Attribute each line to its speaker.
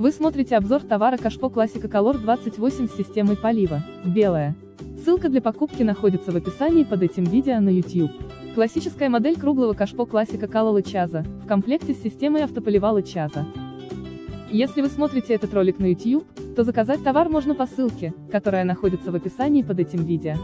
Speaker 1: Вы смотрите обзор товара Кашко Классика Color 28 с системой полива, белая. Ссылка для покупки находится в описании под этим видео на YouTube. Классическая модель круглого Кашпо Классика Color Чаза, в комплекте с системой автополива Чаза. Если вы смотрите этот ролик на YouTube, то заказать товар можно по ссылке, которая находится в описании под этим видео.